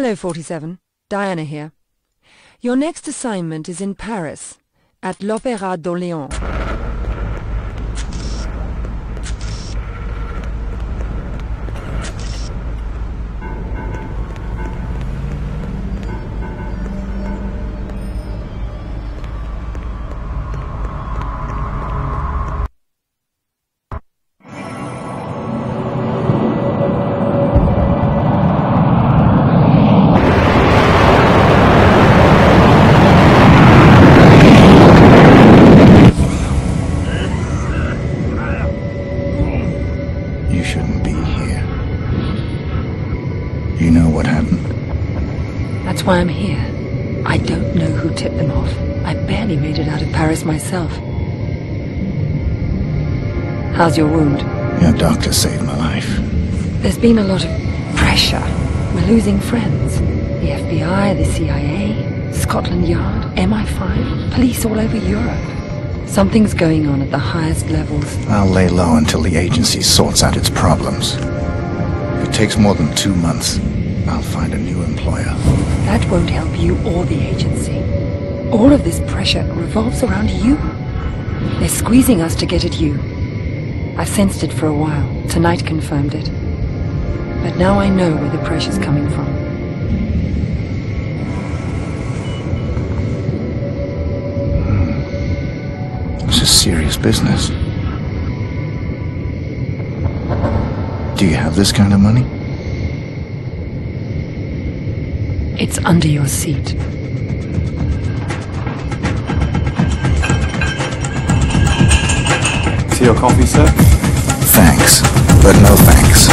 Hello, 47. Diana here. Your next assignment is in Paris, at l'Opéra d'Orléans. What happened? That's why I'm here. I don't know who tipped them off. I barely made it out of Paris myself. How's your wound? Your doctor saved my life. There's been a lot of pressure. We're losing friends. The FBI, the CIA, Scotland Yard, MI5, police all over Europe. Something's going on at the highest levels. I'll lay low until the agency sorts out its problems. It takes more than two months, I'll find a new employer. That won't help you or the agency. All of this pressure revolves around you. They're squeezing us to get at you. I've sensed it for a while. Tonight confirmed it. But now I know where the pressure's coming from. Hmm. This is serious business. Do you have this kind of money? It's under your seat. See your coffee, sir? Thanks, but no thanks.